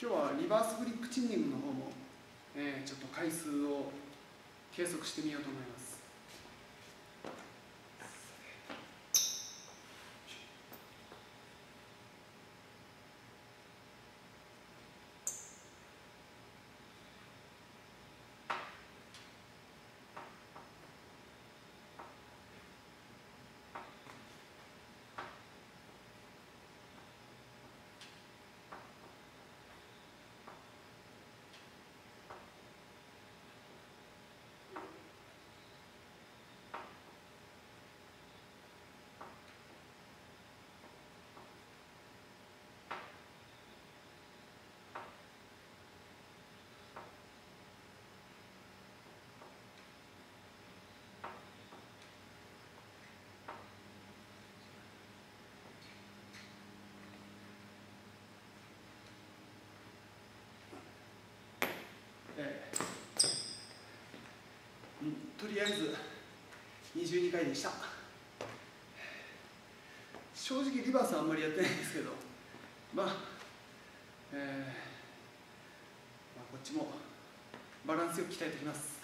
今日はリバースグリップチンニングの方も、えー、ちょっと回数を計測してみようと思います。えー、うん、とりあえず22回でした。正直リバースはあんまりやってないんですけど。まあ、えーまあ、こっちもバランスよく鍛えてきます。